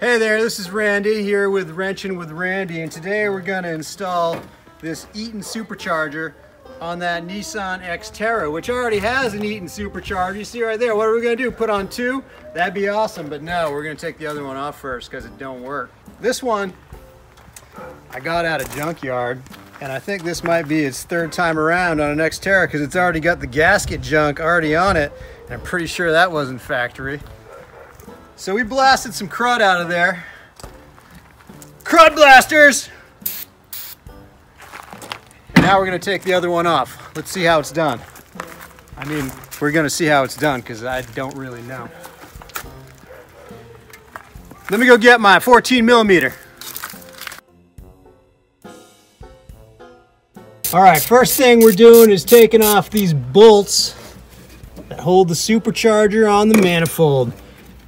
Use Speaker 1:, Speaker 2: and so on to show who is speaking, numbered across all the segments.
Speaker 1: Hey there, this is Randy here with Wrenching with Randy, and today we're going to install this Eaton supercharger on that Nissan Xterra, which already has an Eaton supercharger. You see right there, what are we going to do? Put on two? That'd be awesome, but no, we're going to take the other one off first because it don't work. This one, I got out of junkyard, and I think this might be its third time around on an Xterra because it's already got the gasket junk already on it, and I'm pretty sure that wasn't factory. So we blasted some crud out of there. Crud blasters! And now we're gonna take the other one off. Let's see how it's done. I mean, we're gonna see how it's done because I don't really know. Let me go get my 14 millimeter. All right, first thing we're doing is taking off these bolts that hold the supercharger on the manifold.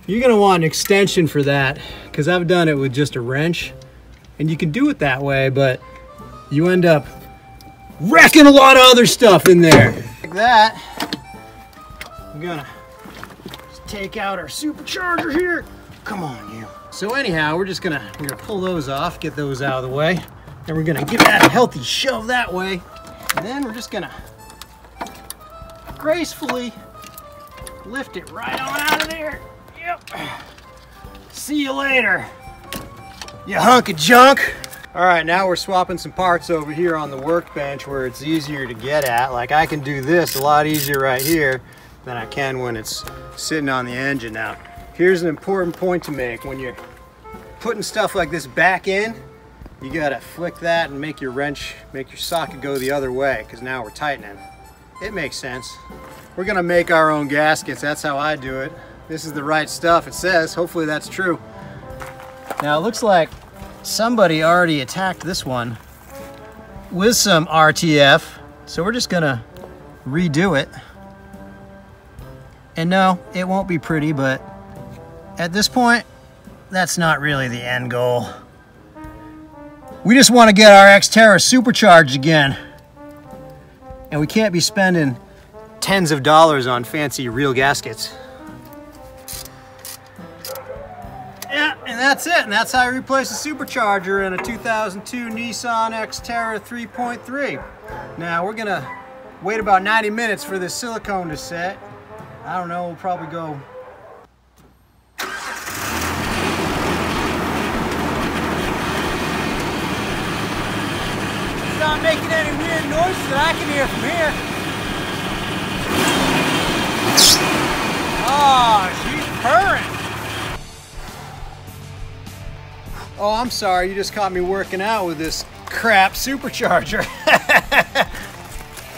Speaker 1: You're gonna want an extension for that because I've done it with just a wrench and you can do it that way, but you end up wrecking a lot of other stuff in there. Like that, I'm gonna take out our supercharger here. Come on, you. So anyhow, we're just gonna, we're gonna pull those off, get those out of the way. Then we're gonna give that a healthy shove that way. And then we're just gonna gracefully lift it right on out of there. Yep. See you later, you hunk of junk. All right, now we're swapping some parts over here on the workbench where it's easier to get at. Like I can do this a lot easier right here than I can when it's sitting on the engine. Now, here's an important point to make. When you're putting stuff like this back in, you gotta flick that and make your wrench, make your socket go the other way, because now we're tightening. It makes sense. We're gonna make our own gaskets. That's how I do it this is the right stuff. It says, hopefully that's true. Now it looks like somebody already attacked this one with some RTV. So we're just gonna redo it. And no, it won't be pretty, but at this point, that's not really the end goal. We just want to get our Xterra supercharged again. And we can't be spending tens of dollars on fancy real gaskets. That's it, and that's how you replace a supercharger in a 2002 Nissan Xterra 3.3. Now we're gonna wait about 90 minutes for this silicone to set. I don't know, we'll probably go not making any weird noises that I can hear from here. Oh, Oh, I'm sorry, you just caught me working out with this crap supercharger.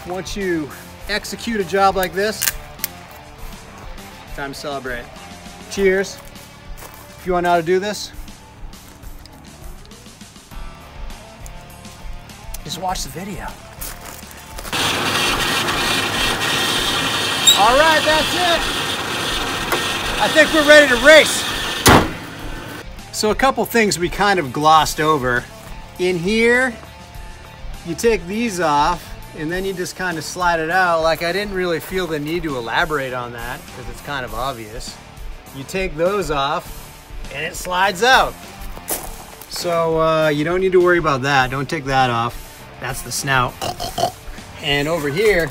Speaker 1: Once you execute a job like this, time to celebrate. Cheers. If you want to know how to do this, just watch the video. All right, that's it. I think we're ready to race. So a couple things we kind of glossed over. In here, you take these off and then you just kind of slide it out. Like I didn't really feel the need to elaborate on that because it's kind of obvious. You take those off and it slides out. So uh, you don't need to worry about that. Don't take that off. That's the snout. And over here,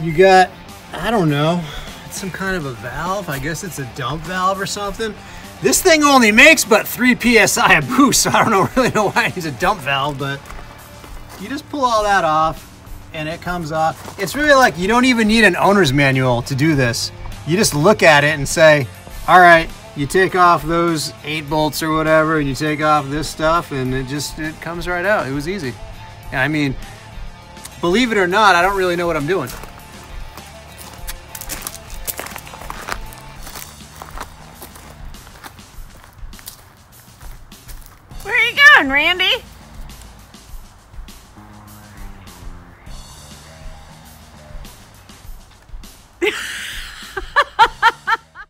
Speaker 1: you got, I don't know, some kind of a valve. I guess it's a dump valve or something. This thing only makes but 3 PSI of boost, so I don't know, really know why it needs a dump valve, but you just pull all that off and it comes off. It's really like you don't even need an owner's manual to do this. You just look at it and say, all right, you take off those eight bolts or whatever, and you take off this stuff, and it just, it comes right out. It was easy. I mean, believe it or not, I don't really know what I'm doing.
Speaker 2: Randy?